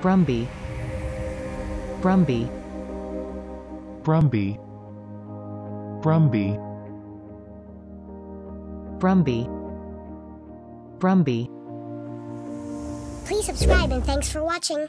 Brumby. Brumby. Brumby. Brumby. Brumby. Brumby. Please subscribe and thanks for watching.